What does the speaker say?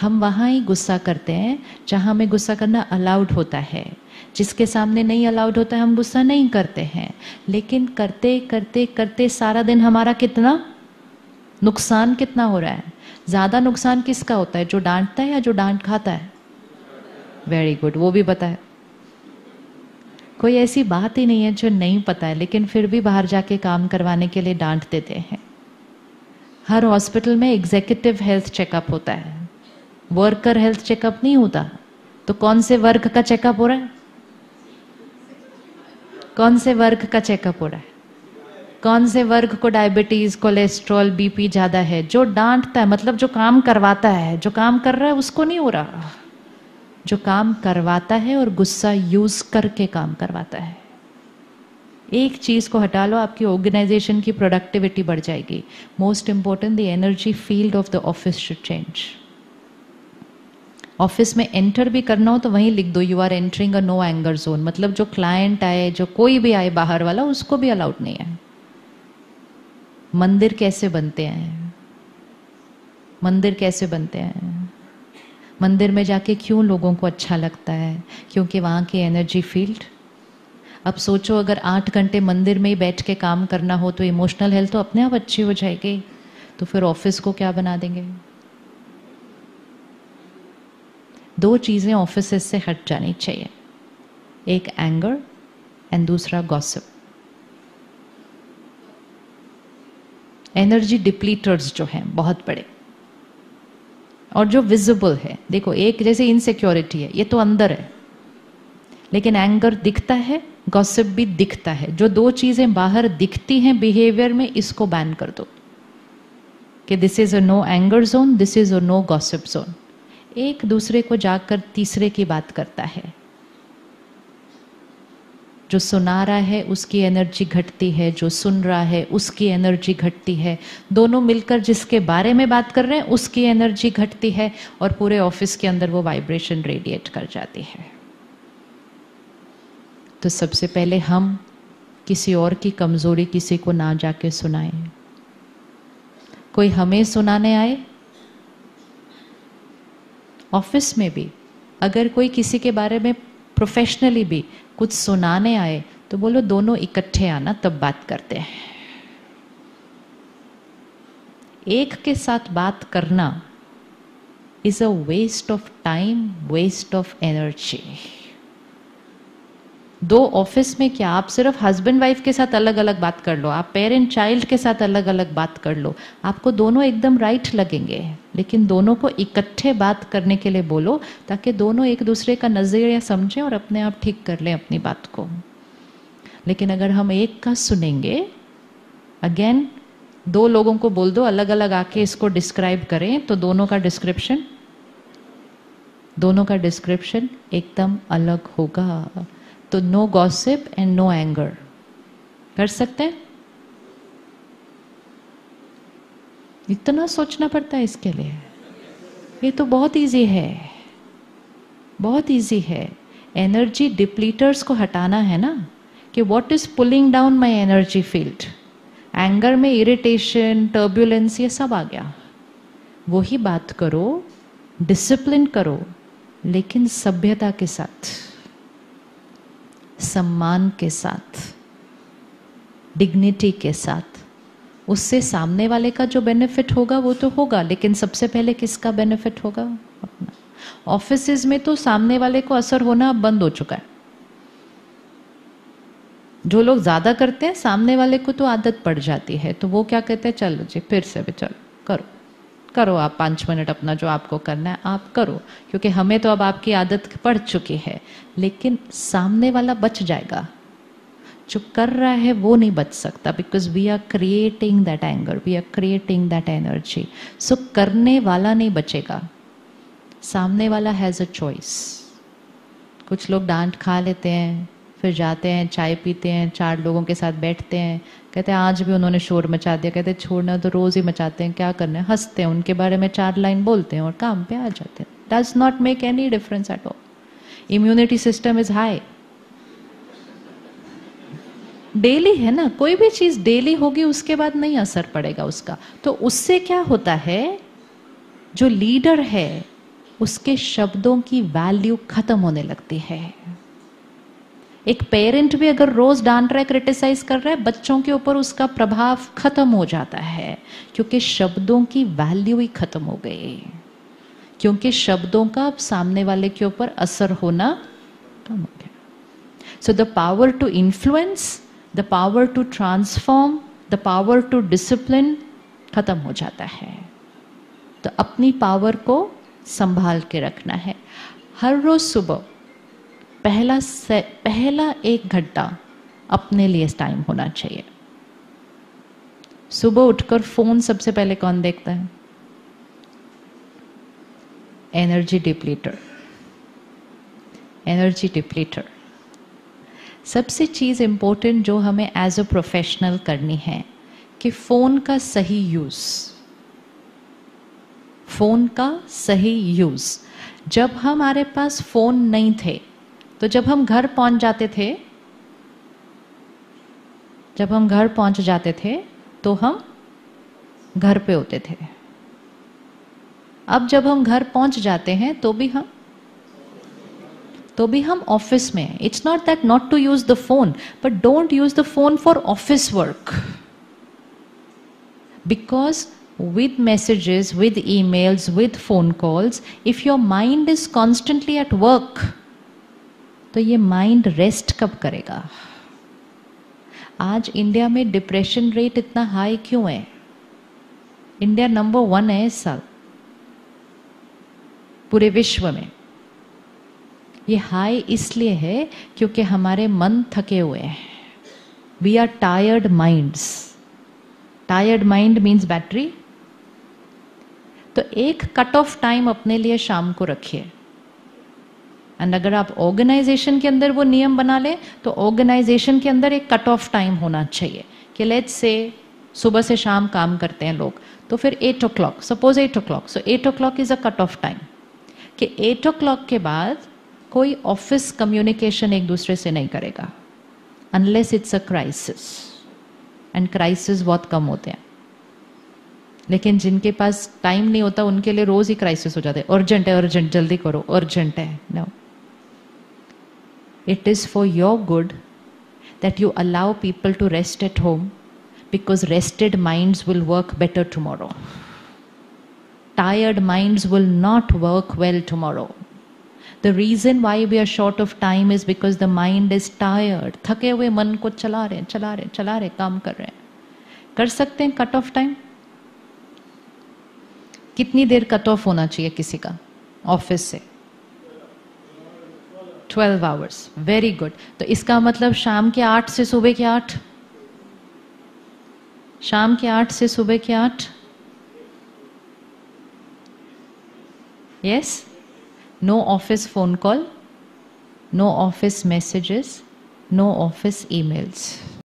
हम वहाँ ही गुस्सा करते हैं, जहाँ हमें गुस्सा करना अलाउड होता है। जिसके सामने नहीं अलाउड होता है, हम गुस्सा नहीं करते हैं। लेकिन करते करते करते सारा दिन हमारा कितना? नुकसान कितना हो रहा है? ज़्यादा नुकसान किसका होता है? जो डांटता है या जो डांट खाता है? वेरी गुड वो भी है। कोई ऐसी बात ही नहीं है जो नहीं पता है, लेकिन फिर भी बाहर जाके काम करवाने के लिए डांट देते हैं। हर हॉस्पिटल में एग्जीक्यूटिव हेल्थ चेकअप होता है। वर्कर हेल्थ चेकअप नहीं होता? तो कौन से वर्ग का चेकअप हो रहा है? कौन से वर्ग का चेकअप हो रहा है? कौन से वर्ग को डायबिटीज़ कोलेस्ट्रॉल बीपी ज़्यादा है? जो डांटता है मतलब जो काम करवाता है, जो काम कर रहा है, उसको नहीं हो रहा। जो काम करवाता है और गुस्सा यूज़ करके काम करवाता है। एक चीज़ को हटा लो, आपकी ऑर्गेनाइजेशन की प्रोडक्टिविटी बढ़ जाएगी। Most important the energy field of the office should change office में एंटर भी करना हो तो वहीं लिख दो you are entering a no anger zone मतलब जो क्लाइंट आए, जो कोई भी आए बाहर वाला, उसको भी अलाउड नहीं है। मंदिर कैसे बनते हैं? मंदिर कैसे बनते हैं? मंदिर में जाके क्यों लोगों को अच्छा लगता है? क्योंकि वहाँ की एनर्जी फ़ील्ड अब सोचो, अगर आठ घंटे मंदिर में ही बैठ के काम करना हो तो इमोशनल हेल्थ तो अपने आप अच्छी हो जाएगी। तो फिर ऑफ़िस को क्या बना देंगे? दो चीज़ें ऑफ़िस से हट जानी चाहिए। एक एंगर एंड दूसरा गॉसिप एनर्जी डिप्लीटर्स जो हैं, बहुत बड़े। और जो विजिबल है, देखो, एक जैसे इनसिक्योरिटी है, ये तो अंदर है। लेकिन एंगर दिखता है गॉसिप भी दिखता है। जो दो चीज़ें बाहर दिखती हैं बिहेवियर में, इसको बैन कर दो। कि this is a no anger zone this is a no gossip zone एक दूसरे को जाकर तीसरे की बात करता है। जो सुना रहा है, उसकी एनर्जी घटती है। जो सुन रहा है, उसकी एनर्जी घटती है। दोनों मिलकर जिसके बारे में बात कर रहे हैं, उसकी एनर्जी घटती है और पूरे ऑफ़िस के अंदर वो वाइब्रेशन रेडिएट कर जाती है। तो सबसे पहले हम किसी और की कमज़ोरी किसी को ना जाके सुनाएँ। कोई हमें सुनाने आए? ऑफ़िस में भी, अगर कोई किसी के बारे में प्रोफेशनली भी कुछ सुनाने आए तो बोलो दोनों इकट्ठे आना, तब बात करते हैं। एक के साथ बात करना is a waste of time waste of energy दो ऑफ़िस में क्या आप सिर्फ़ हस्बैंड वाइफ के साथ अलग अलग बात कर लो, आप पेरेंट चाइल्ड के साथ अलग अलग बात कर लो, आपको दोनों एकदम राइट लगेंगे। लेकिन दोनों को इकट्ठे बात करने के लिए बोलो, ताकि दोनों एक दूसरे का नज़रिया समझें और अपने आप ठीक कर लें अपनी बात को। लेकिन अगर हम एक का सुनेंगे अगेन दो लोगों को बोल दो अलग अलग आके इसको डिस्क्राइब करें तो दोनों का डिस्क्रिप्शन दोनों का डिस्क्रिप्शन एकदम अलग होगा। तो no gossip and no anger कर सकते हैं? इतना सोचना पड़ता है इसके लिए। ये तो बहुत इजी है। बहुत इजी है। एनर्जी डिप्लीटर्स को हटाना है ना? कि what is pulling down my energy field anger में इरिटेशन टर्बुलेंस ये सब आ गया। वही बात करो डिसिप्लिन करो, लेकिन सभ्यता के साथ। सम्मान के साथ डिग्निटी के साथ, उससे सामने वाले का जो बेनिफिट होगा वो तो होगा, लेकिन सबसे पहले किसका बेनिफिट होगा? अपना। ऑफ़िस में तो सामने वाले को असर होना अब बंद हो चुका है। जो लोग ज़्यादा करते हैं, सामने वाले को तो आदत पड़ जाती है तो वो क्या कहते हैं? चलो, जी, फिर से भी चलो, करो। करो आप पाँच मिनट अपना जो आपको करना है, आप करो। क्योंकि हमें तो अब आपकी आदत पड़ चुकी है, लेकिन सामने वाला बच जाएगा। जो कर रहा है वो नहीं बच सकता because we are creating that anger we are creating that energy so करने वाला नहीं बचेगा। सामने वाला हैज़ अ चॉइस कुछ लोग डांट खा लेते हैं, फिर जाते हैं, चाय पीते हैं, चार लोगों के साथ बैठते हैं कहते आज भी उन्होंने शोर मचा दिया। कहते छोड़ना तो रोज़ ही मचाते हैं, क्या करना है? हँसते हैं, उनके बारे में चार लाइन बोलते हैं और काम पे आ जाते हैं। Does not make any difference at all immunity system is high daily है ना? कोई भी चीज़ डेली होगी, उसके बाद नहीं असर पड़ेगा उसका। तो उससे क्या होता है? जो लीडर है, उसके शब्दों की वैल्यू खत्म होने लगती है। एक पेरेंट भी अगर रोज डांट रहा है क्रिटिसाइज कर रहा है, बच्चों के ऊपर उसका प्रभाव खत्म हो जाता है, क्योंकि शब्दों की वैल्यू ही खत्म हो गई। क्योंकि शब्दों का अब सामने वाले के ऊपर असर होना कम हो गया। So the power to influence the power to transform the power to discipline खत्म हो जाता है। तो अपनी पावर को संभाल के रखना है। हर रोज सुबह पहला से, पहला एक घंटा अपने लिए टाइम होना चाहिए। सुबह उठकर फ़ोन सबसे पहले कौन देखता है? एनर्जी डिप्लीटर एनर्जी डिप्लीटर सबसे चीज़ इंपॉर्टेंट जो हमें एज अ प्रोफेशनल करनी है कि फ़ोन का सही यूज़ फ़ोन का सही यूज़ जब हमारे पास फ़ोन नहीं थे तो जब हम घर पहुँच जाते थे जब हम घर पहुँच जाते थे तो हम घर पे होते थे। अब जब हम घर पहुँच जाते हैं तो भी हम तो भी हम ऑफ़िस में it's not that not to use the phone but don't use the phone for office work because with messages, with emails, with phone calls, if your mind is constantly at work, तो ये mind rest कब करेगा? आज India में depression rate इतना high क्यों है? India number one है इस साल, पूरे विश्व में। ये हाई इसलिए है क्योंकि हमारे मन थके हुए हैं। We are tired minds tired mind means battery तो एक कट ऑफ़ टाइम अपने लिए शाम को रखिए। एंड अगर आप ऑर्गेनाइजेशन के अंदर वो नियम बना लें तो ऑर्गेनाइजेशन के अंदर एक कट ऑफ़ टाइम होना चाहिए कि लेट्स से सुबह से शाम काम करते हैं लोग तो फिर eight o'clock suppose eight o'clock so eight o'clock is a cut off time कि एट ओ क्लॉक के बाद कोई ऑफ़िस कम्युनिकेशन एक दूसरे से नहीं करेगा unless it's a crisis and crisis बहुत कम होते हैं। लेकिन जिनके पास टाइम नहीं होता, उनके लिए रोज ही क्राइसिस हो जाते हैं। अर्जेंट है अर्जेंट जल्दी करो अर्जेंट है no no. It is for your good that you allow people to rest at home because rested minds will work better tomorrow. Tired minds will not work well tomorrow. The reason why we are short of time is because the mind is tired. थके हुए मन को चला रहे चला रहे चला रहे काम कर रहे हैं कर सकते हैं कट ऑफ टाइम कितनी देर कट ऑफ होना चाहिए किसी का ऑफिस से twelve hours very good तो इसका मतलब शाम के आठ से सुबह के आठ? शाम के आठ से सुबह के आठ? Yes no office phone call no office messages no office emails